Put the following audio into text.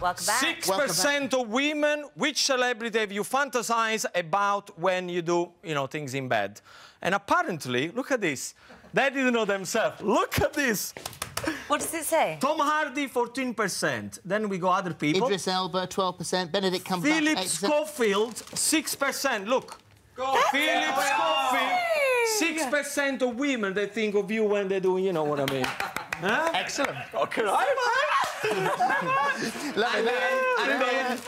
Welcome back. Six percent of women. Which celebrity have you fantasize about when you do, you know, things in bed? And apparently, look at this. They didn't know themselves. Look at this. What does it say? Tom Hardy, 14%. Then we go other people. Idris Elba, 12%. Benedict Cumberbatch, Phillip 8%. Schofield, 6%. Look. Phillip Schofield, 6% of women they think of you when they do, you know what I mean. huh? Oh, Excellent. Okay, right, man. Lovely. And then-